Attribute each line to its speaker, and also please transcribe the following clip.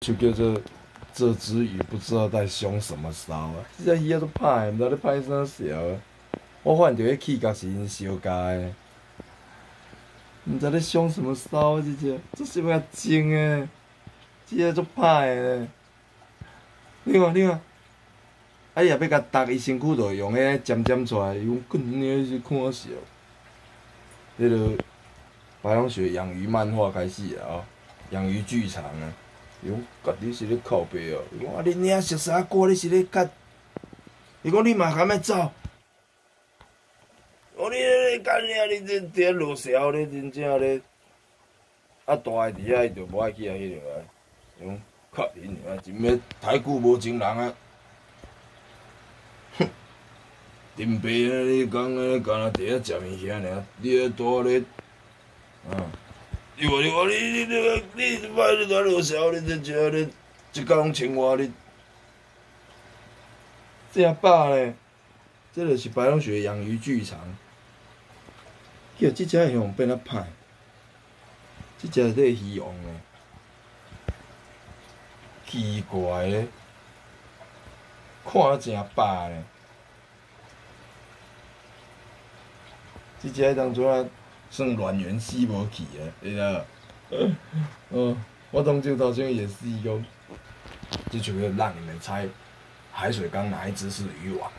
Speaker 1: 就叫做这只鱼不知道在凶什么骚啊！这只鱼都歹，毋知咧歹啥笑。我发现着迄气甲是因烧家的，毋知咧凶什么骚啊，这只这是要精诶，这只足歹诶。你看你看，啊伊也要甲逐伊身躯，着用迄尖尖出来，伊讲滚你是看笑。迄个白龙学养鱼漫画开始啊，养鱼剧场啊。伊讲，家己是咧靠背哦。伊讲，啊，恁领熟啥歌，你是咧甲？伊讲，你嘛敢要走？我你咧干啥？你这伫落潲咧，真正咧。啊，大个伫遐，伊就无爱去啊迄落啊。伊讲，靠恁啊，真要太久无情人啊！哼，林爸啊，你讲啊，干那伫遐食物件尔，你咧大咧，啊。你话你话你你你你摆你在落潲，你这食你一工拢青蛙你，正饱咧。这就是白龙雪养鱼剧场。叫即只鱼变啊歹，即只这鱼王诶，奇怪诶，看啊正饱咧。即只当初啊。算卵源死无去啊，你知？嗯，我当初头先也是讲，就就要让你们猜，海水缸哪一只是鱼网。